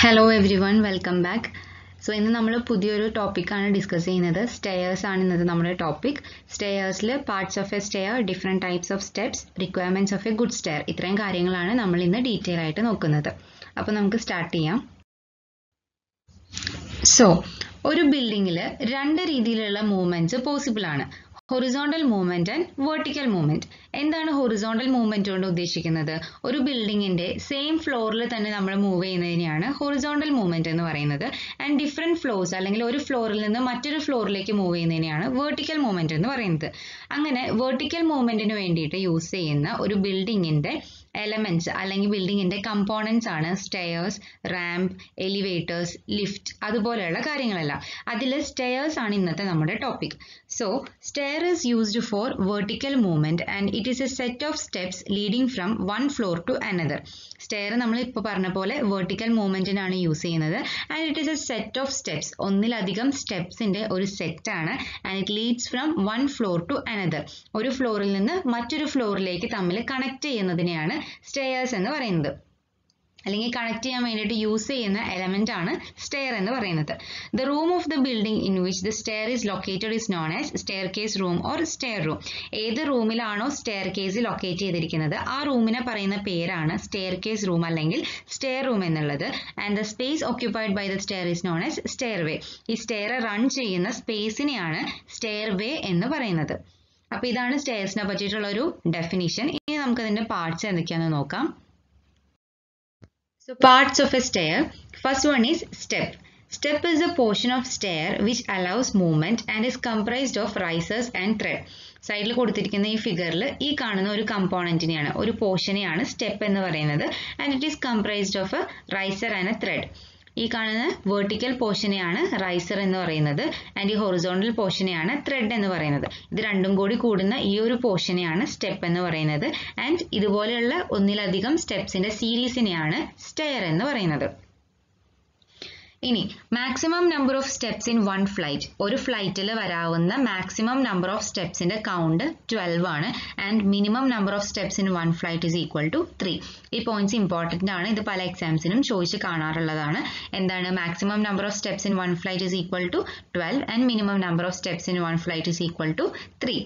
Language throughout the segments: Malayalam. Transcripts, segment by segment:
Hello everyone welcome back so ഇന്ന് നമ്മൾ പുതിയൊരു ടോപ്പിക്കാണ് ഡിസ്കസ് ചെയ്യുന്നത്. സ്റ്റെയേഴ്സ് ആണ് ഇന്നത്തെ നമ്മുടെ topic സ്റ്റെയേഴ്സിൽ parts of a stair different types of steps requirements of a good stair ഇത്രയും കാര്യങ്ങളാണ് നമ്മൾ ഇന്ന് ഡീറ്റെയിൽ ആയിട്ട് നോക്കുന്നത്. അപ്പോൾ നമുക്ക് സ്റ്റാർട്ട് ചെയ്യാം. സോ ഒരു ബിൽഡിങ്ങിൽ രണ്ട് രീതിയിലുള്ള മൂവ്മെന്റ്സ് പോസിബിൾ ആണ്. Horizontal movement and vertical movement എന്താണ് ഹൊറിസോണ്ടൽ മൂവ്മെന്റ് കൊണ്ട് ഉദ്ദേശിക്കുന്നത്? ഒരു ബിൽഡിങ്ങിന്റെ സെയിം ഫ്ലോറിൽ തന്നെ നമ്മൾ മൂവ് ചെയ്യുന്നതിനെയാണ് ഹൊറിസോണ്ടൽ മൂവ്മെന്റ് എന്ന് പറയുന്നത്. ആൻഡ് ഡിഫറെന്റ് ഫ്ലോർസ് അല്ലെങ്കിൽ ഒരു ഫ്ലോറിൽ നിന്ന് മറ്റൊരു ഫ്ലോറിലേക്ക് മൂവ് ചെയ്യുന്നതിനെയാണ് വെർട്ടിക്കൽ മൂവ്മെന്റ് എന്ന് പറയുന്നത്. അങ്ങനെ വെർട്ടിക്കൽ മൂവ്മെന്റിന് വേണ്ടിയിട്ട് യൂസ് ചെയ്യുന്ന ഒരു ബിൽഡിങ്ങിന്റെ എലമെന്റ്സ് അല്ലെങ്കിൽ ബിൽഡിങ്ങിന്റെ കമ്പോണൻസ് ആണ് സ്റ്റെയേഴ്സ് റാമ്പ് എലിവേറ്റേഴ്സ് ലിഫ്റ്റ് അതുപോലെയുള്ള കാര്യങ്ങളെല്ലാം. അതിൽ സ്റ്റെയേഴ്സ് ആണ് ഇന്നത്തെ നമ്മുടെ topic so stair is used for vertical movement and it is a set of steps leading from one floor to another. Stair നമ്മൾ ഇപ്പോൾ പറഞ്ഞ പോലെ വെർട്ടിക്കൽ മൂവ്മെന്റിനാണ് യൂസ് ചെയ്യുന്നത്. And it is a set of steps ഒന്നിലധികം സ്റ്റെപ്സിന്റെ ഒരു സെറ്റാണ് and it leads from one floor to another ഒരു ഫ്ലോറിൽ നിന്ന് മറ്റൊരു ഫ്ലോറിലേക്ക് തമ്മിൽ കണക്ട് ചെയ്യുന്നതിനെയാണ് സ്റ്റെയേഴ്സ് എന്ന് പറയുന്നത്. അല്ലെങ്കിൽ കണക്ട് ചെയ്യാൻ വേണ്ടിയിട്ട് യൂസ് ചെയ്യുന്ന എലമെന്റ് ആണ് സ്റ്റെയർ എന്ന് പറയുന്നത്. The room of the building in which the stair is located is known as staircase room or stair room ഏത് റൂമിലാണോ സ്റ്റെയർ കേസ് ലൊക്കേറ്റ് ചെയ്തിരിക്കുന്നത്? ആ റൂമിനെ പറയുന്ന പേരാണ് സ്റ്റെയർ കേസ് റൂം അല്ലെങ്കിൽ സ്റ്റെയർ റൂം എന്നുള്ളത്. And the space occupied by the stair is known as stairway ഈ സ്റ്റെയർ റൺ ചെയ്യുന്ന സ്പേസിനെയാണ് സ്റ്റെയർ വേ എന്ന് പറയുന്നത്. അപ്പൊ ഇതാണ് സ്റ്റെയർസിനെ പറ്റിയിട്ടുള്ള ഒരു ഡെഫിനിഷൻ ഇനി നമുക്ക് അതിന്റെ പാർട്സ് എന്തൊക്കെയാണെന്ന് നോക്കാം. So parts of a stair. First one is step. Step is a portion of stair which allows movement and is comprised of risers and thread. സൈഡിൽ കൊടുത്തിരിക്കുന്ന ഈ ഫിഗറിൽ ഈ കാണുന്ന ഒരു കമ്പോണന്റിനെയാണ് ഒരു പോർഷനെയാണ് സ്റ്റെപ്പ് എന്ന് പറയുന്നത് and it is comprised of a riser and a tread ഈ കാണുന്ന വെർട്ടിക്കൽ പോർഷനെയാണ് റൈസർ എന്ന് പറയുന്നത്. ആൻഡ് ഈ ഹൊറിസോണ്ടൽ പോർഷനെയാണ് ത്രെഡ് എന്ന് പറയുന്നത്. ഇത് രണ്ടും കൂടി കൂടുന്ന ഈ ഒരു പോർഷനെയാണ് സ്റ്റെപ്പ് എന്ന് പറയുന്നത്. ആൻഡ് ഇതുപോലെയുള്ള ഒന്നിലധികം സ്റ്റെപ്സിന്റെ സീരീസിനെയാണ് സ്റ്റെയർ എന്ന് പറയുന്നത്. ഇനി maximum number of steps in one flight ഒരു ഫ്ലൈറ്റിൽ വരാവുന്ന മാക്സിമം നമ്പർ ഓഫ് സ്റ്റെപ്സിന്റെ കൗണ്ട് ട്വൽവ് ആണ്. And minimum number of steps in one flight is equal to three ഈ പോയിന്റ്സ് ഇമ്പോർട്ടന്റ് ആണ്. ഇത് പല എക്സാംസിനും ചോദിച്ച് കാണാറുള്ളതാണ്. എന്താണ്? Maximum number of steps in one flight is equal to twelve and minimum number of steps in one flight is equal to three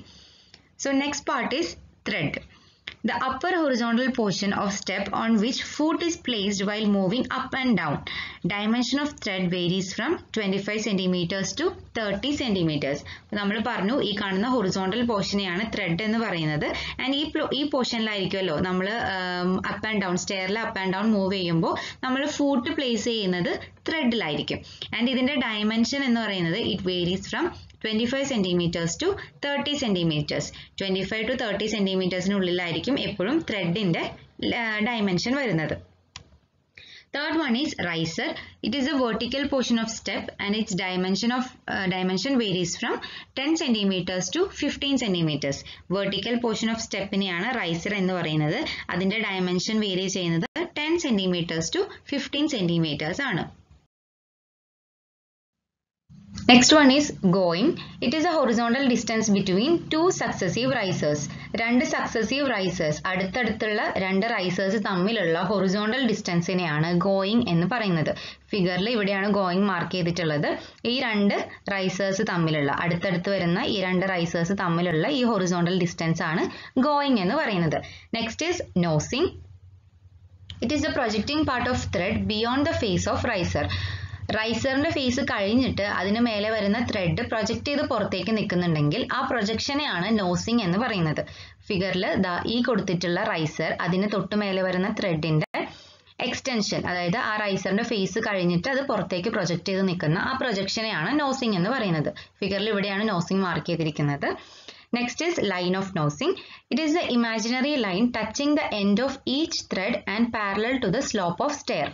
so next part is tread the upper horizontal portion of step on which foot is placed while moving up and down. Dimension of thread varies from 25 centimeters to 30 centimeters. നമ്മൾ പറഞ്ഞു ഈ കാണുന്ന ഹൊറിസോണ്ടൽ പോർഷനെയാണ് ത്രെഡ് എന്ന് പറയുന്നത് ആൻഡ് ഈ ഈ പോർഷനിലായിരിക്കുമല്ലോ നമ്മൾ അപ്പ് ആൻഡ് ഡൗൺ സ്റ്റെയറിൽ അപ്പ് ആൻഡ് ഡൗൺ മൂവ് ചെയ്യുമ്പോൾ നമ്മൾ ഫൂട്ട് പ്ലേസ് ചെയ്യുന്നത് ത്രെഡിലായിരിക്കും ആൻഡ് ഇതിന്റെ ഡയമെൻഷൻ എന്ന് പറയുന്നത് it varies from 25 centimetres to thirty centimetres twenty five to thirty സെന്റിമീറ്റേഴ്സിനുള്ളിലായിരിക്കും എപ്പോഴും ത്രെഡിന്റെ ഡയമെൻഷൻ വരുന്നത് Third one is riser. It is a vertical portion of step and its dimension of uh, dimension varies from 10 centimeters to 15 centimeters. Vertical portion of step സ്റ്റെപ്പിനെയാണ് riser എന്ന് പറയുന്നത് അതിന്റെ ഡയമെൻഷൻ വേരി ചെയ്യുന്നത് 10 centimeters to 15 centimeters ആണ് Next one is going it is a horizontal distance between two successive risers രണ്ട് സക്സസീവ് റൈസേഴ്സ് അടുത്തടുത്തുള്ള രണ്ട് റൈസേഴ്സ് തമ്മിലുള്ള ഹൊറിസോണ്ടൽ ഡിസ്റ്റൻസിനെയാണ് ഗോയിങ് എന്ന് പറയുന്നത്. ഫിഗറിൽ ഇവിടെയാണ് ഗോയിങ് മാർക്ക് ചെയ്തിട്ടുള്ളത്. ഈ രണ്ട് റൈസേഴ്സ് തമ്മിലുള്ള അടുത്തടുത്ത് വരുന്ന ഈ രണ്ട് റൈസേഴ്സ് തമ്മിലുള്ള ഈ ഹൊറിസോണ്ടൽ ഡിസ്റ്റൻസ് ആണ് ഗോയിങ് എന്ന് പറയുന്നത്. Next is nosing it is a projecting part of tread beyond the face of riser റൈസറിന്റെ face കഴിഞ്ഞിട്ട് അതിന് മേലെ വരുന്ന ത്രെഡ് പ്രൊജക്ട് ചെയ്ത് പുറത്തേക്ക് നിൽക്കുന്നുണ്ടെങ്കിൽ ആ പ്രൊജക്ഷനെയാണ് നോസിങ് എന്ന് പറയുന്നത്. ഫിഗറിൽ ദാ ഈ കൊടുത്തിട്ടുള്ള റൈസർ അതിന് തൊട്ട് മേലെ വരുന്ന ത്രെഡിന്റെ എക്സ്റ്റൻഷൻ അതായത് ആ റൈസറിന്റെ ഫേസ് കഴിഞ്ഞിട്ട് അത് പുറത്തേക്ക് പ്രൊജക്ട് ചെയ്ത് നിൽക്കുന്ന ആ പ്രൊജക്ഷനെയാണ് നോസിങ് എന്ന് പറയുന്നത്. ഫിഗറിൽ ഇവിടെയാണ് നോസിങ് മാർക്ക് ചെയ്തിരിക്കുന്നത്. Next is line of nosing it is the imaginary line touching the end of each tread and parallel to the slope of stair.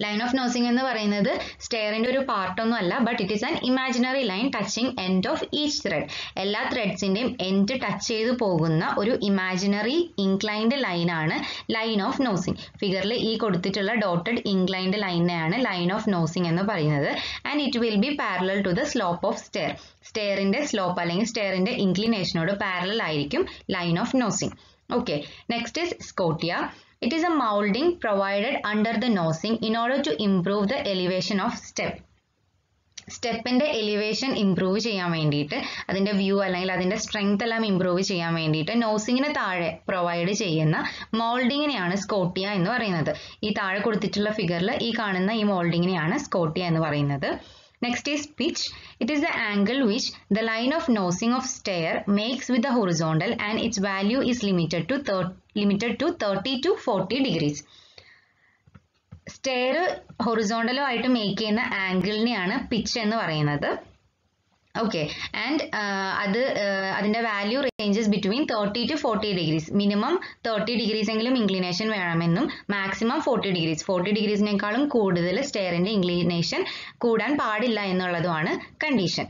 Line of nosing എന്ന് പറയുന്നത് സ്റ്റെയറിന്റെ ഒരു പാർട്ടൊന്നും അല്ല but it is an imaginary line touching end of each tread എല്ലാ ത്രെഡ്സിന്റെയും എൻഡ് ടച്ച് ചെയ്ത് പോകുന്ന ഒരു ഇമാജിനറി ഇൻക്ലൈൻഡ് ലൈനാണ് ലൈൻ ഓഫ് നോസിംഗ് ഫിഗറിൽ ഈ കൊടുത്തിട്ടുള്ള ഡോട്ടഡ് ഇൻക്ലൈൻഡ് ലൈനെയാണ് ലൈൻ ഓഫ് നോസിംഗ് എന്ന് പറയുന്നത്. And it will be parallel to the slope of stair സ്റ്റെയറിന്റെ slope അല്ലെങ്കിൽ സ്റ്റെയറിന്റെ ഇൻക്ലിനേഷനോട് പാരലൽ ആയിരിക്കും line of nosing okay next is scotia. It is a moulding provided under the nosing in order to improve the elevation of step. സ്റ്റെപ്പിന്റെ എലിവേഷൻ ഇംപ്രൂവ് ചെയ്യാൻ വേണ്ടിയിട്ട് അതിന്റെ വ്യൂ അല്ലെങ്കിൽ അതിന്റെ സ്ട്രെങ്ത് എല്ലാം ഇംപ്രൂവ് ചെയ്യാൻ വേണ്ടിയിട്ട് നോസിങ്ങിന് താഴെ പ്രൊവൈഡ് ചെയ്യുന്ന മോൾഡിങ്ങിനെയാണ് സ്കോട്ടിയ എന്ന് പറയുന്നത് ഈ താഴെ കൊടുത്തിട്ടുള്ള ഫിഗറിൽ ഈ കാണുന്ന ഈ മോൾഡിങ്ങിനെയാണ് സ്കോട്ടിയ എന്ന് പറയുന്നത് Next is pitch. It is the angle which the line of nosing of stair makes with the horizontal and its value is limited to limited to 30 to 40 degrees. Stair ഹൊറിസോണ്ടലോ ആയിട്ട് മേക്ക് ചെയ്യുന്ന ആംഗിളിനെയാണ് പിച്ച് എന്ന് പറയുന്നത്. ഓക്കെ ആൻഡ് അത് അതിന്റെ value ranges between thirty to forty degrees minimum thirty degrees എങ്കിലും ഇൻക്ലിനേഷൻ വേണമെന്നും മാക്സിമം ഫോർട്ടി ഡിഗ്രീസ് ഫോർട്ടി ഡിഗ്രീസിനേക്കാളും കൂടുതൽ സ്റ്റെയറിന്റെ ഇൻക്ലിനേഷൻ കൂടാൻ പാടില്ല എന്നുള്ളതുമാണ് condition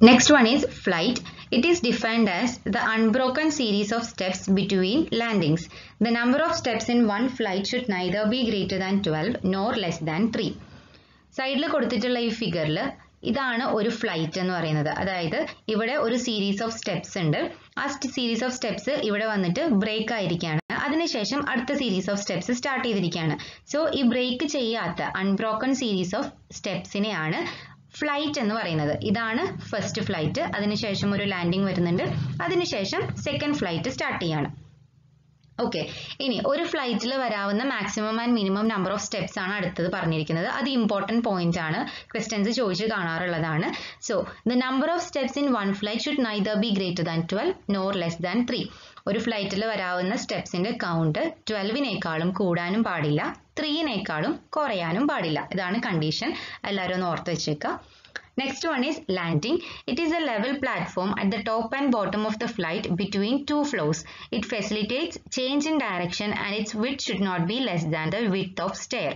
next one is flight. It is defined as the unbroken series of steps between landings. The number of steps in one flight should neither be greater than 12 nor less than 3. സൈഡിൽ കൊടുത്തിട്ടുള്ള ഈ ഫിഗറിൽ ഇതാണ് ഒരു ഫ്ലൈറ്റ് എന്ന് പറയുന്നത് അതായത് ഇവിടെ ഒരു സീരീസ് ഓഫ് സ്റ്റെപ്സ് ഉണ്ട് ആ സീരീസ് ഓഫ് സ്റ്റെപ്സ് ഇവിടെ വന്നിട്ട് ബ്രേക്ക് ആയിരിക്കുകയാണ് അതിനുശേഷം അടുത്ത സീരീസ് ഓഫ് സ്റ്റെപ്സ് സ്റ്റാർട്ട് ചെയ്തിരിക്കുകയാണ് സോ ഈ ബ്രേക്ക് ചെയ്യാത്ത അൺബ്രോക്കൺ സീരീസ് ഓഫ് സ്റ്റെപ്സിനെയാണ് ഫ്ലൈറ്റ് എന്ന് പറയുന്നത്. ഇതാണ് ഫസ്റ്റ് ഫ്ലൈറ്റ് അതിനുശേഷം ഒരു ലാൻഡിംഗ് വരുന്നുണ്ട്. അതിനുശേഷം സെക്കൻഡ് ഫ്ലൈറ്റ് സ്റ്റാർട്ട് ചെയ്യാണ്. ഓക്കെ ഇനി ഒരു ഫ്ലൈറ്റിൽ വരാവുന്ന maximum and minimum number of steps ആണ് അടുത്തത് പറഞ്ഞിരിക്കുന്നത്. അത് ഇമ്പോർട്ടന്റ് പോയിന്റ് ആണ്. ക്വസ്റ്റ്യൻസ് ചോദിച്ച് കാണാറുള്ളതാണ്. So the number of steps in one flight should neither be greater than twelve nor less than three ഒരു ഫ്ലൈറ്റിൽ വരാവുന്ന സ്റ്റെപ്സിന്റെ കൗണ്ട് ട്വൽവിനേക്കാളും കൂടാനും പാടില്ല. ത്രീനേക്കാളും കുറയാനും പാടില്ല. ഇതാണ് കണ്ടീഷൻ എല്ലാവരും ഒന്ന് ഓർത്ത് വെച്ചേക്കുക next one is landing it is a level platform at the top and bottom of the flight between two floors it facilitates change in direction and its width should not be less than the width of stair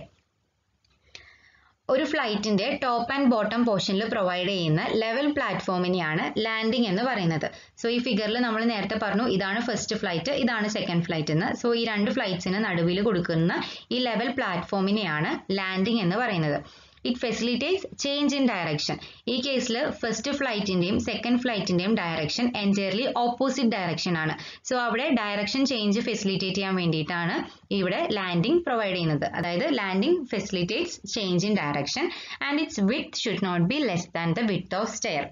ഒരു ഫ്ലൈറ്റിന്റെ ടോപ്പ് ആൻഡ് ബോട്ടം പോർഷനിൽ പ്രൊവൈഡ് ചെയ്യുന്ന ലെവൽ പ്ലാറ്റ്ഫോമിനെയാണ് ലാൻഡിംഗ് എന്ന് പറയുന്നത്. സോ ഈ ഫിഗറിൽ നമ്മൾ നേരത്തെ പറഞ്ഞു ഇതാണ് ഫസ്റ്റ് ഫ്ലൈറ്റ് ഇതാണ് സെക്കൻഡ് ഫ്ലൈറ്റ് എന്ന് സോ ഈ രണ്ട് ഫ്ലൈറ്റ്സിന് നടുവിൽ കൊടുക്കുന്ന ഈ ലെവൽ പ്ലാറ്റ്ഫോമിനെയാണ് ലാൻഡിംഗ് എന്ന് പറയുന്നത്. It facilitates change in direction ഈ കേസിൽ ഫസ്റ്റ് ഫ്ലൈറ്റിന്റെയും സെക്കൻഡ് ഫ്ലൈറ്റിന്റെയും ഡയറക്ഷൻ എന്റയർലി ഓപ്പോസിറ്റ് ഡയറക്ഷൻ ആണ്. സോ അവിടെ ഡയറക്ഷൻ ചേഞ്ച് ഫെസിലിറ്റേറ്റ് ചെയ്യാൻ വേണ്ടിയിട്ടാണ് ഇവിടെ ലാൻഡിംഗ് പ്രൊവൈഡ് ചെയ്യുന്നത്. അതായത് landing facilitates change in direction and its width should not be less than the width of stair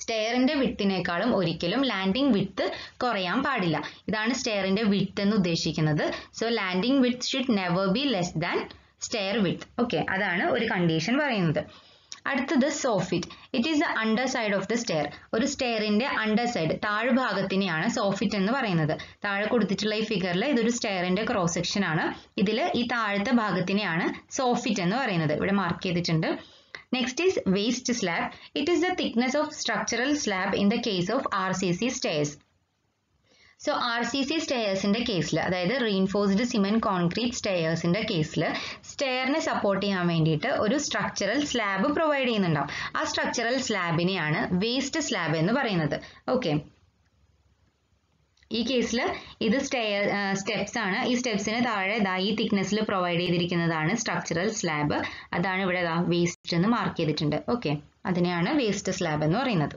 സ്റ്റെയറിന്റെ വിത്തിനേക്കാളും ഒരിക്കലും ലാൻഡിംഗ് വിത്ത് കുറയാൻ പാടില്ല. ഇതാണ് സ്റ്റെയറിന്റെ വിത്ത് എന്ന് ഉദ്ദേശിക്കുന്നത്. So landing width should never be less than stair width okay അതാണ് ഒരു കണ്ടീഷൻ പറയുന്നത്. അടുത്തത് soffit it is the underside of the stair ഒരു സ്റ്റെയറിന്റെ അണ്ടർ സൈഡ് താഴ്ഭാഗത്തിനെയാണ് സോഫിറ്റ് എന്ന് പറയുന്നത്. താഴെ കൊടുത്തിട്ടുള്ള ഈ ഫിഗറിൽ ഇതൊരു സ്റ്റെയറിന്റെ ക്രോസ് സെക്ഷൻ ആണ്. ഇതിൽ ഈ താഴത്തെ ഭാഗത്തിനെയാണ് സോഫിറ്റ് എന്ന് പറയുന്നത്. ഇവിടെ മാർക്ക് ചെയ്തിട്ടുണ്ട്. Next is waist slab it is the thickness of structural slab in the case of R C C stairs so R C C സ്റ്റെയേഴ്സിന്റെ കേസിൽ അതായത് റീൻഫോഴ്സ്ഡ് സിമെന്റ് കോൺക്രീറ്റ് സ്റ്റെയേഴ്സിന്റെ കേസിൽ സ്റ്റെയറിനെ സപ്പോർട്ട് ചെയ്യാൻ വേണ്ടിയിട്ട് ഒരു സ്ട്രക്ചറൽ സ്ലാബ് പ്രൊവൈഡ് ചെയ്യുന്നുണ്ടാവും. ആ സ്ട്രക്ചറൽ സ്ലാബിനെയാണ് വേസ്റ്റ് സ്ലാബ് എന്ന് പറയുന്നത്. ഓക്കെ ഈ കേസിൽ ഇത് സ്റ്റെയർ സ്റ്റെപ്സ് ആണ്. ഈ സ്റ്റെപ്സിന് താഴെ ഇതാ ഈ തിക്നെസ്സിൽ പ്രൊവൈഡ് ചെയ്തിരിക്കുന്നതാണ് സ്ട്രക്ചറൽ സ്ലാബ് അതാണ് ഇവിടെ വേസ്റ്റ് എന്ന് മാർക്ക് ചെയ്തിട്ടുണ്ട്. ഓക്കെ അതിനെയാണ് വേസ്റ്റ് സ്ലാബ് എന്ന് പറയുന്നത്.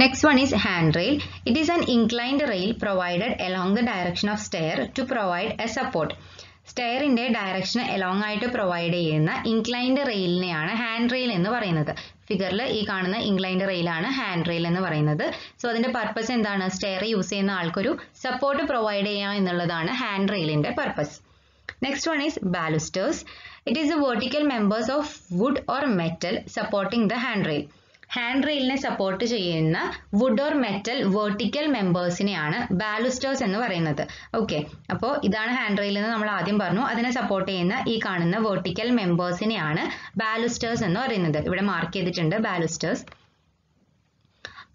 Next one is handrail. It is an inclined rail provided along the direction of stair to provide a support. സ്റ്റെയറിന്റെ ഡയറക്ഷൻ എലോങ് ആയിട്ട് പ്രൊവൈഡ് ചെയ്യുന്ന ഇൻക്ലൈൻഡ് റെയിലിനെയാണ് ഹാൻഡ് റെയിൽ എന്ന് പറയുന്നത്. ഫിഗറിൽ ഈ കാണുന്ന ഇൻക്ലൈൻഡ് റെയിലാണ് ഹാൻഡ് റെയിൽ എന്ന് പറയുന്നത്. സോ അതിന്റെ പർപ്പസ് എന്താണ്? സ്റ്റെയർ യൂസ് ചെയ്യുന്ന ആൾക്കൊരു സപ്പോർട്ട് പ്രൊവൈഡ് ചെയ്യുക എന്നുള്ളതാണ് hand റെയിലിന്റെ purpose next one is balusters it is the vertical members of wood or metal supporting the handrail hand റെയിലിനെ സപ്പോർട്ട് ചെയ്യുന്ന വുഡ് ഓർ മെറ്റൽ വെർട്ടിക്കൽ മെമ്പേഴ്സിനെയാണ് ബാലുസ്റ്റേഴ്സ് എന്ന് പറയുന്നത്. ഓക്കെ അപ്പോൾ ഇതാണ് ഹാൻഡ് റെയിൽ എന്ന് നമ്മൾ ആദ്യം പറഞ്ഞു. അതിനെ സപ്പോർട്ട് ചെയ്യുന്ന ഈ കാണുന്ന വെർട്ടിക്കൽ മെമ്പേഴ്സിനെയാണ് ബാലുസ്റ്റേഴ്സ് എന്ന് പറയുന്നത്. ഇവിടെ മാർക്ക് ചെയ്തിട്ടുണ്ട് ബാലുസ്റ്റേഴ്സ്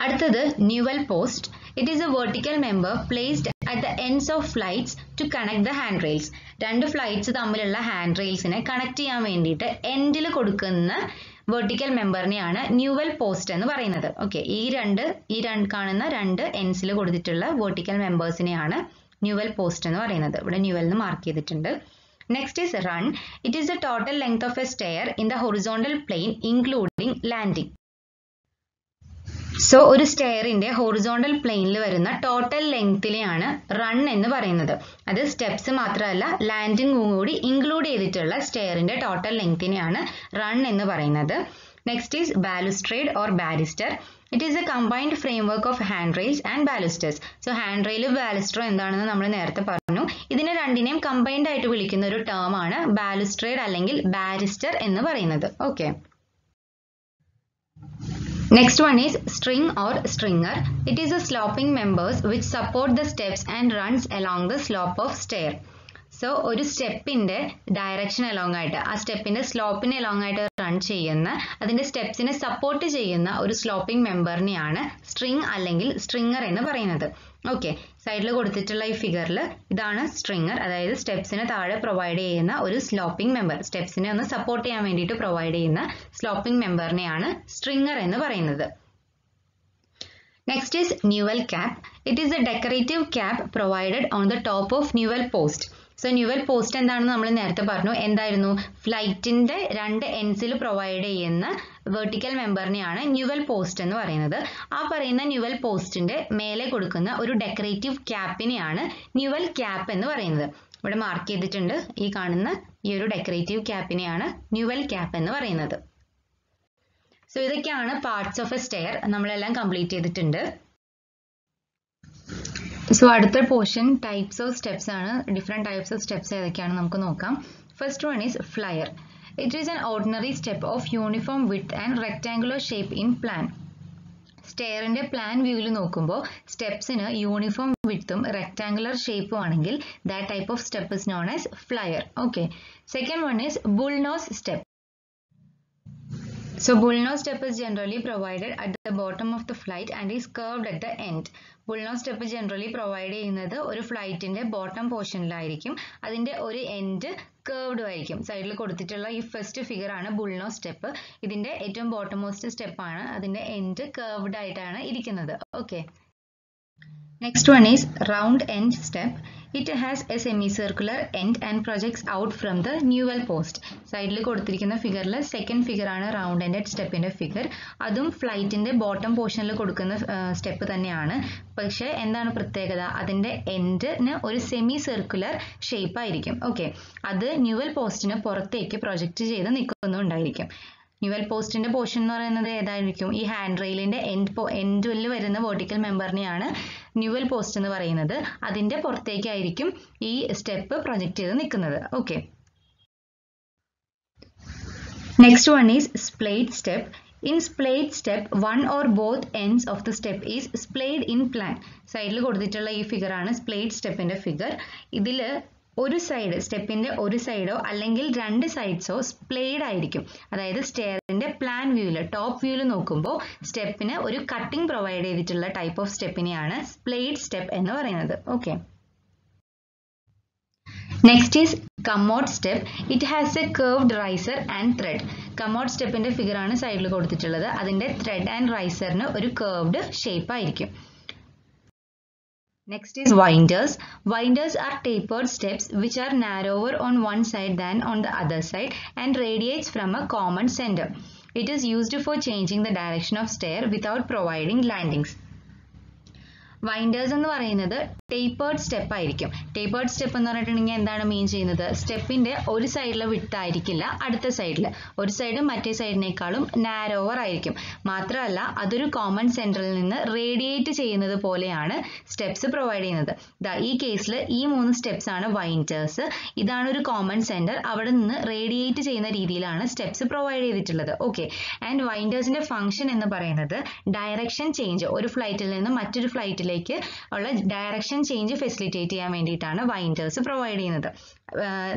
അടുത്തത് newel post it is a vertical member placed at the ends of flights to connect the handrails രണ്ട് ഫ്ലൈറ്റ്സ് തമ്മിലുള്ള ഹാൻഡ് റെയിൽസിനെ കണക്ട് ചെയ്യാൻ വേണ്ടിയിട്ട് എൻഡിൽ കൊടുക്കുന്ന വെർട്ടിക്കൽ മെമ്പറിനെയാണ് ന്യൂവൽ പോസ്റ്റ് എന്ന് പറയുന്നത്. ഓക്കെ ഈ രണ്ട് ഈ രണ്ട് കാണുന്ന രണ്ട് എൻസിൽ കൊടുത്തിട്ടുള്ള വെർട്ടിക്കൽ മെമ്പേഴ്സിനെയാണ് ന്യൂവൽ പോസ്റ്റ് എന്ന് പറയുന്നത്. ഇവിടെ ന്യൂവൽ എന്ന് മാർക്ക് ചെയ്തിട്ടുണ്ട്. Next is run it is the total length of a stair in the horizontal plane including landing so ഒരു സ്റ്റെയറിന്റെ ഹോറിസോണ്ടൽ പ്ലെയിനിൽ വരുന്ന ടോട്ടൽ ലെങ്തിലെയാണ് റൺ എന്ന് പറയുന്നത്. അത് സ്റ്റെപ്സ് മാത്രമല്ല ലാൻഡിങ്ങും കൂടി ഇൻക്ലൂഡ് ചെയ്തിട്ടുള്ള സ്റ്റെയറിന്റെ ടോട്ടൽ ലെങ്തിനെയാണ് റൺ എന്ന് പറയുന്നത്. Next is balustrade or banister it is a combined framework of handrails and balusters so hand റെയിലും ബാലിസ്റ്ററും എന്താണെന്ന് നമ്മൾ നേരത്തെ പറഞ്ഞു. ഇതിനെ രണ്ടിനെയും കമ്പൈൻഡ് ആയിട്ട് വിളിക്കുന്ന ഒരു ടേം ആണ് ബാലുസ്ട്രേഡ് അല്ലെങ്കിൽ ബാരിസ്റ്റർ എന്ന് പറയുന്നത്. Okay Next one is string or stringer. It is a sloping members which support the steps and runs along the slope of stair. So ഒരു സ്റ്റെപ്പിന്റെ ഡയറക്ഷൻ അലോങ് ആയിട്ട് ആ സ്റ്റെപ്പിന്റെ സ്ലോപ്പിന് അലോങ് ആയിട്ട് റൺ ചെയ്യുന്ന അതിന്റെ സ്റ്റെപ്സിനെ സപ്പോർട്ട് ചെയ്യുന്ന ഒരു സ്ലോപ്പിംഗ് മെമ്പറിനെയാണ് സ്ട്രിങ് അല്ലെങ്കിൽ സ്ട്രിങ്ങർ എന്ന് പറയുന്നത്. ഓക്കെ സൈഡിൽ കൊടുത്തിട്ടുള്ള ഈ ഫിഗറിൽ ഇതാണ് സ്ട്രിങ്ങർ അതായത് സ്റ്റെപ്സിന് താഴെ പ്രൊവൈഡ് ചെയ്യുന്ന ഒരു സ്ലോപ്പിംഗ് മെമ്പർ സ്റ്റെപ്സിനെ ഒന്ന് സപ്പോർട്ട് ചെയ്യാൻ വേണ്ടിയിട്ട് പ്രൊവൈഡ് ചെയ്യുന്ന സ്ലോപ്പിംഗ് മെമ്പറിനെയാണ് സ്ട്രിങ്ങർ എന്ന് പറയുന്നത്. Next is newel cap it is a decorative cap provided on the top of newel post so newel post എന്താണെന്ന് നമ്മൾ നേരത്തെ പറഞ്ഞു. എന്തായിരുന്നു? ഫ്ലൈറ്റിന്റെ രണ്ട് എൻസിൽ പ്രൊവൈഡ് ചെയ്യുന്ന വെർട്ടിക്കൽ മെമ്പറിനെയാണ് ന്യൂവൽ പോസ്റ്റ് എന്ന് പറയുന്നത്. ആ പറയുന്ന ന്യൂവൽ പോസ്റ്റിന്റെ മേലെ കൊടുക്കുന്ന ഒരു ഡെക്കറേറ്റീവ് ക്യാപ്പിനെയാണ് ന്യൂവൽ ക്യാപ്പ് എന്ന് പറയുന്നത്. ഇവിടെ മാർക്ക് ചെയ്തിട്ടുണ്ട്. ഈ കാണുന്ന ഈ ഒരു ഡെക്കറേറ്റീവ് ക്യാപ്പിനെയാണ് ന്യൂവൽ ക്യാപ്പ് എന്ന് പറയുന്നത്. സോ ഇതൊക്കെയാണ് പാർട്സ് ഓഫ് എ സ്റ്റെയർ നമ്മളെല്ലാം കംപ്ലീറ്റ് ചെയ്തിട്ടുണ്ട്. സോ അടുത്ത പോർഷൻ ടൈപ്സ് ഓഫ് സ്റ്റെപ്സ് ആണ്. ഡിഫറെന്റ് ടൈപ്സ് ഓഫ് സ്റ്റെപ്സ് ഏതൊക്കെയാണ് നമുക്ക് നോക്കാം. First one is flyer it is an ordinary step of uniform width and rectangular shape in plan സ്റ്റെയറിന്റെ plan വ്യൂവിൽ നോക്കുമ്പോൾ സ്റ്റെപ്സിന് യൂണിഫോം വിത്തും റെക്ടാങ്കുലർ ഷേപ്പും ആണെങ്കിൽ that type of step is known as flyer okay second one is bullnose step So bullnose step is generally provided at the bottom of the flight and is curved at the end. bullnose step generally provide ചെയ്യുന്നത് ഒരു ഫ്ലൈറ്റിന്റെ ബോട്ടം പോർഷനിലായിരിക്കും അതിന്റെ ഒരു എൻഡ് കേർവ്ഡ് ആയിരിക്കും. സൈഡിൽ കൊടുത്തിട്ടുള്ള ഈ ഫസ്റ്റ് ഫിഗർ ആണ് ബുൾനോ സ്റ്റെപ്പ് ഇതിന്റെ ഏറ്റവും ബോട്ടം മോസ്റ്റ് സ്റ്റെപ്പ് ആണ്. അതിന്റെ എൻഡ് കേർവ്ഡ് ആയിട്ടാണ് ഇരിക്കുന്നത്. Okay next one is round end step it has a semicircular end and projects out from the newel post സൈഡിൽ കൊടുത്തിരിക്കുന്ന ഫിഗറിൽ സെക്കൻഡ് ഫിഗർ ആണ് റൗണ്ട് എൻഡ് സ്റ്റെപ്പിന്റെ ഫിഗർ അതും ഫ്ലൈറ്റിന്റെ ബോട്ടം പോർഷനിൽ കൊടുക്കുന്ന സ്റ്റെപ്പ് തന്നെയാണ്. പക്ഷേ എന്താണ് പ്രത്യേകത? അതിന്റെ എൻഡിന് ഒരു സെമി സർക്കുലർ ഷേപ്പ് ആയിരിക്കും. ഓക്കെ അത് ന്യൂവൽ പോസ്റ്റിന് പുറത്തേക്ക് പ്രൊജക്ട് ചെയ്ത് നിൽക്കുന്നുണ്ടായിരിക്കും ന്യൂവൽ പോസ്റ്റിന്റെ പോർഷൻ എന്ന് പറയുന്നത് ഏതായിരിക്കും? ഈ ഹാൻഡ് റെയിലിന്റെ എൻഡ് എൻഡിൽ വരുന്ന വെർട്ടിക്കൽ മെമ്പറിനെയാണ് ന്യൂവൽ പോസ്റ്റ് എന്ന് പറയുന്നത്. അതിന്റെ പുറത്തേക്കായിരിക്കും ഈ സ്റ്റെപ്പ് പ്രൊജക്റ്റ് ചെയ്ത് നിൽക്കുന്നത്. Okay. Next one is splayed step in splayed step one or both ends of the step is splayed in plan സൈഡിൽ കൊടുത്തിട്ടുള്ള ഈ ഫിഗറാണ് സ്പ്ലേറ്റ് സ്റ്റെപ്പിന്റെ ഫിഗർ ഇതിൽ ഒരു സൈഡ് സ്റ്റെപ്പിന്റെ ഒരു സൈഡോ അല്ലെങ്കിൽ രണ്ട് സൈഡ്സോ സ്പ്ലേഡ് ആയിരിക്കും. അതായത് സ്റ്റെയറിന്റെ പ്ലാൻ വ്യൂവിൽ ടോപ്പ് വ്യൂവിൽ നോക്കുമ്പോൾ സ്റ്റെപ്പിന് ഒരു കട്ടിംഗ് പ്രൊവൈഡ് ചെയ്തിട്ടുള്ള ടൈപ്പ് ഓഫ് സ്റ്റെപ്പിനെയാണ് സ്പ്ലേഡ് സ്റ്റെപ്പ് എന്ന് പറയുന്നത്. Okay next is commode step it has a curved riser and tread commode സ്റ്റെപ്പിന്റെ figure ആണ് സൈഡിൽ കൊടുത്തിട്ടുള്ളത്. അതിന്റെ ത്രെഡ് ആൻഡ് റൈസറിന് ഒരു കർവ്ഡ് ഷേപ്പ് ആയിരിക്കും. Next is winders. Winders are tapered steps which are narrower on one side than on the other side and radiates from a common center. It is used for changing the direction of stair without providing landings. Winders എന്ന് പറയുന്നത് ടേപ്പേർഡ് സ്റ്റെപ്പ് ആയിരിക്കും. ടേപ്പേർഡ് സ്റ്റെപ്പ് എന്ന് പറഞ്ഞിട്ടുണ്ടെങ്കിൽ എന്താണ് മീൻ ചെയ്യുന്നത്? സ്റ്റെപ്പിന്റെ ഒരു സൈഡിലെ വിട്ട് ആയിരിക്കില്ല അടുത്ത സൈഡിൽ ഒരു സൈഡും മറ്റേ സൈഡിനേക്കാളും നാരോവർ ആയിരിക്കും. മാത്രമല്ല അതൊരു കോമൺ സെന്ററിൽ നിന്ന് റേഡിയേറ്റ് ചെയ്യുന്നത് പോലെയാണ് സ്റ്റെപ്സ് പ്രൊവൈഡ് ചെയ്യുന്നത്. ഈ കേസിൽ ഈ മൂന്ന് സ്റ്റെപ്സ് ആണ് വൈൻഡേഴ്സ് ഇതാണ് ഒരു കോമൺ സെന്റർ അവിടെ നിന്ന് റേഡിയേറ്റ് ചെയ്യുന്ന രീതിയിലാണ് സ്റ്റെപ്സ് പ്രൊവൈഡ് ചെയ്തിട്ടുള്ളത്. ഓക്കെ ആൻഡ് വൈൻഡേഴ്സിന്റെ ഫംഗ്ഷൻ എന്ന് പറയുന്നത് ഡയറക്ഷൻ ചേഞ്ച് ഒരു ഫ്ലൈറ്റിൽ നിന്ന് മറ്റൊരു ഫ്ലൈറ്റിലേക്ക് ഉള്ള ഡയറക്ഷൻ ചേഞ്ച് ഫെസിലിറ്റേറ്റ് ചെയ്യാൻ വേണ്ടിയിട്ടാണ് വൈൻഡേഴ്സ് പ്രൊവൈഡ് ചെയ്യുന്നത്.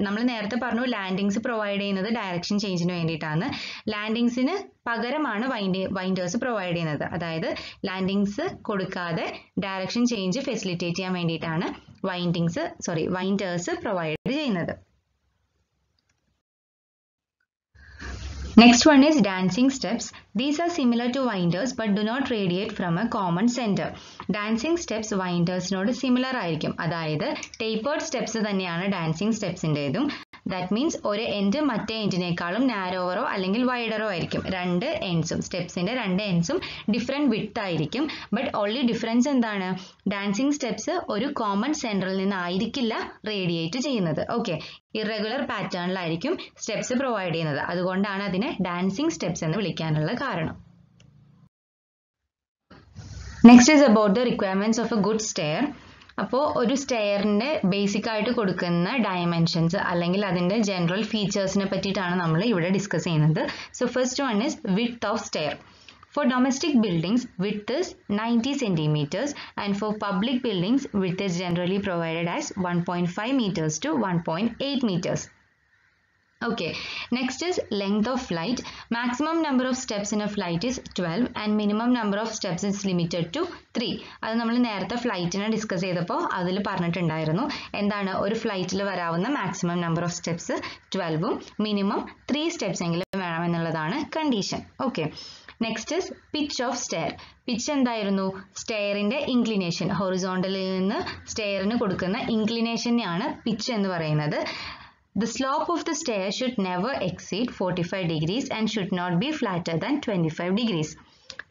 നമ്മൾ നേരത്തെ പറഞ്ഞു ലാൻഡിങ്സ് പ്രൊവൈഡ് ചെയ്യുന്നത് ഡയറക്ഷൻ ചേഞ്ചിന് വേണ്ടിയിട്ടാണ്. ലാൻഡിങ്സിന് പകരമാണ് വൈൻഡ് വൈൻഡേഴ്സ് പ്രൊവൈഡ് ചെയ്യുന്നത്. അതായത് ലാൻഡിങ്സ് കൊടുക്കാതെ ഡയറക്ഷൻ ചേഞ്ച് ഫെസിലിറ്റേറ്റ് ചെയ്യാൻ വേണ്ടിയിട്ടാണ് വൈൻഡിങ്സ് സോറി വൈൻഡേഴ്സ് പ്രൊവൈഡ് ചെയ്യുന്നത്. Next one is dancing steps. These are similar to winders but do not radiate from a common center. Dancing steps winders നോട് സിമിലർ ആയിരിക്കും അതായത് ടേപ്പേർഡ് സ്റ്റെപ്സ് തന്നെയാണ് ഡാൻസിങ് സ്റ്റെപ്സിന്റെതും ദാറ്റ് മീൻസ് ഒരു എൻഡ് മറ്റേ എൻഡിനേക്കാളും നാരോവറോ അല്ലെങ്കിൽ വൈഡറോ ആയിരിക്കും. രണ്ട് എൻഡ്സും സ്റ്റെപ്സിന്റെ രണ്ട് എൻഡ്സും ഡിഫറെന്റ് വിട്ട് ആയിരിക്കും. ബട്ട് ഓൺലി ഡിഫറൻസ് എന്താണ്? ഡാൻസിങ് സ്റ്റെപ്സ് ഒരു കോമൺ സെന്ററിൽ നിന്നായിരിക്കില്ല റേഡിയേറ്റ് ചെയ്യുന്നത്. ഓക്കെ ഇറഗുലർ പാറ്റേണിലായിരിക്കും സ്റ്റെപ്സ് പ്രൊവൈഡ് ചെയ്യുന്നത്. അതുകൊണ്ടാണ് അതിനെ ഡാൻസിങ് സ്റ്റെപ്സ് എന്ന് വിളിക്കാനുള്ള കാരണം. Next is about the requirements of a good stair അപ്പോൾ ഒരു സ്റ്റെയറിന്റെ ബേസിക് ആയിട്ട് കൊടുക്കുന്ന ഡയമെൻഷൻസ് അല്ലെങ്കിൽ അതിന്റെ ജനറൽ ഫീച്ചേഴ്സിനെ പറ്റിയിട്ടാണ് നമ്മൾ ഇവിടെ ഡിസ്കസ് ചെയ്യുന്നത് so first one is width of stair For domestic buildings, width is 90 centimeters and for public buildings, width is generally provided as 1.5 meters to 1.8 meters. Okay, next is length of flight maximum number of steps in a flight is 12 and minimum number of steps is limited to 3. അത് നമ്മൾ നേരത്തെ ഫ്ലൈറ്റിനെ ഡിസ്കസ് ചെയ്തപ്പോൾ അതിൽ പറഞ്ഞിട്ടുണ്ടായിരുന്നു. എന്താണ് ഒരു ഫ്ലൈറ്റിൽ വരാവുന്ന മാക്സിമം നമ്പർ ഓഫ് സ്റ്റെപ്സ് ട്വൽവും മിനിമം ത്രീ സ്റ്റെപ്സ് എങ്കിലും വേണമെന്നുള്ളതാണ് condition okay next is pitch of stair pitch എന്തായിരുന്നു? സ്റ്റെയറിന്റെ ഇൻക്ലിനേഷൻ ഹൊറിസോണ്ടലിൽ നിന്ന് സ്റ്റെയറിന് കൊടുക്കുന്ന ഇൻക്ലിനേഷനെയാണ് പിച്ച് എന്ന് പറയുന്നത്. The slope of the stair should never exceed 45 degrees and should not be flatter than 25 degrees.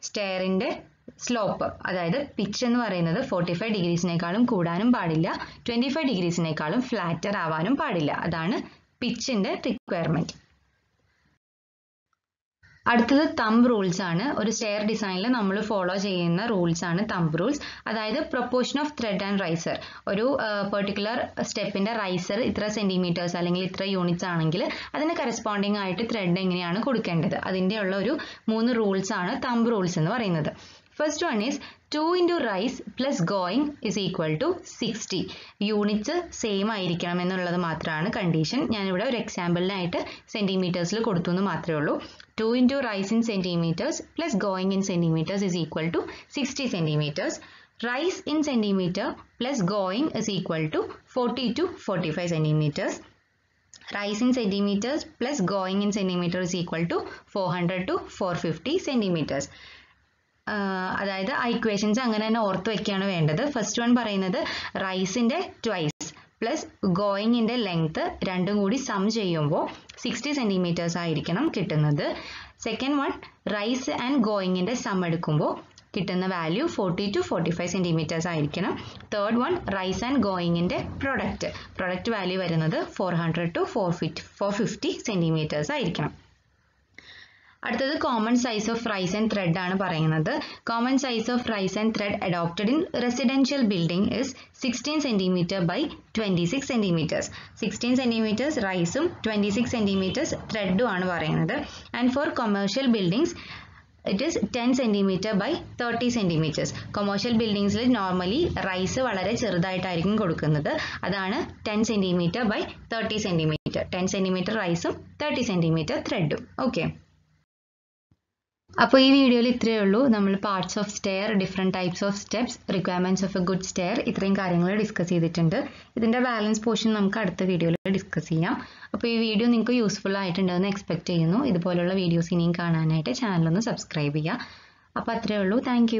സ്റ്റെയറിന്റെ സ്ലോപ്പ് അതായത് പിച്ച് എന്ന് പറയുന്നത് ഫോർട്ടി ഫൈവ് ഡിഗ്രീസിനേക്കാളും കൂടാനും പാടില്ല. ട്വന്റി ഫൈവ് ഡിഗ്രീസിനേക്കാളും ഫ്ലാറ്റർ ആവാനും പാടില്ല. അതാണ് പിച്ചിന്റെ റിക്വയർമെന്റ് അടുത്തത് തമ്പ് റൂൾസ് ആണ്. ഒരു സ്റ്റെയർ ഡിസൈനിൽ നമ്മൾ ഫോളോ ചെയ്യുന്ന റൂൾസ് ആണ് തമ്പ് റൂൾസ് അതായത് proportion of thread and riser ഒരു പെർട്ടിക്കുലർ സ്റ്റെപ്പിന്റെ റൈസർ ഇത്ര സെന്റിമീറ്റേഴ്സ് അല്ലെങ്കിൽ ഇത്ര യൂണിറ്റ്സ് ആണെങ്കിൽ അതിന് കറസ്പോണ്ടിങ് ആയിട്ട് ത്രെഡ് എങ്ങനെയാണ് കൊടുക്കേണ്ടത്? അതിന്റെ ഉള്ള ഒരു മൂന്ന് റൂൾസ് ആണ് തമ്പ് റൂൾസ് എന്ന് പറയുന്നത്. First one is two into rise plus going is equal to sixty units same ആയിരിക്കണം എന്നുള്ളത് മാത്രമാണ് കണ്ടീഷൻ ഞാനിവിടെ ഒരു എക്സാമ്പിളിനായിട്ട് സെന്റിമീറ്റേഴ്സിൽ കൊടുത്തു എന്ന് മാത്രമേ ഉള്ളൂ. Two into rise in centimetres plus going in centimetres is equal to sixty centimetres rise in centimetre plus going is equal to forty to forty five centimetres rise in centimetres plus going in centimetre is equal to four hundred to four fifty centimetres അതായത് ആ ഇക്വേഷൻസ് അങ്ങനെ തന്നെ ഓർത്ത് വെക്കുകയാണ് വേണ്ടത്. ഫസ്റ്റ് വൺ പറയുന്നത് റൈസിന്റെ ട്വൈസ് പ്ലസ് ഗോയിങ്ങിന്റെ ലെങ്ത് രണ്ടും കൂടി സം ചെയ്യുമ്പോൾ സിക്സ്റ്റി സെന്റിമീറ്റേഴ്സ് ആയിരിക്കണം കിട്ടുന്നത്. സെക്കൻഡ് വൺ റൈസ് ആൻഡ് ഗോയിങ്ങിന്റെ സം എടുക്കുമ്പോൾ കിട്ടുന്ന value forty to forty five centimetres ആയിരിക്കണം തേർഡ് വൺ റൈസ് ആൻഡ് ഗോയിങ്ങിന്റെ പ്രൊഡക്റ്റ് പ്രൊഡക്റ്റ് വാല്യൂ വരുന്നത് four hundred to four fit four fifty centimetres ആയിരിക്കണം. അടുത്തത് common size of rise and thread ആണ് പറയുന്നത്. Common size of rise and thread adopted in residential building is sixteen centimetre by twenty six centimetres sixteen centimetres റൈസും ട്വന്റി സിക്സ് സെന്റിമീറ്റേഴ്സ് ത്രെഡും ആണ് പറയുന്നത്. And for commercial buildings it is ten centimetre by thirty centimetres commercial ബിൽഡിംഗ്സിൽ normally rise വളരെ ചെറുതായിട്ടായിരിക്കും കൊടുക്കുന്നത്. അതാണ് ten centimetre by thirty centimetre ten centimetre റൈസും തേർട്ടി സെന്റിമീറ്റർ ത്രെഡും ഓക്കെ അപ്പോൾ ഈ വീഡിയോയിൽ ഇത്രയേ ഉള്ളൂ. നമ്മൾ parts of stair different types of steps requirements of a good stair ഇത്രയും കാര്യങ്ങൾ ഡിസ്കസ് ചെയ്തിട്ടുണ്ട്. ഇതിന്റെ ബാലൻസ് പോർഷൻ നമുക്ക് അടുത്ത വീഡിയോയിൽ ഡിസ്കസ് ചെയ്യാം. അപ്പോൾ ഈ വീഡിയോ നിങ്ങൾക്ക് യൂസ്ഫുൾ ആയിട്ടുണ്ടെന്ന് എക്സ്പെക്ട് ചെയ്യുന്നു. ഇതുപോലുള്ള വീഡിയോസ് ഇനിയും കാണാനായിട്ട് ചാനലൊന്ന് സബ്സ്ക്രൈബ് ചെയ്യുക. അപ്പോൾ അത്രയേ ഉള്ളൂ. താങ്ക്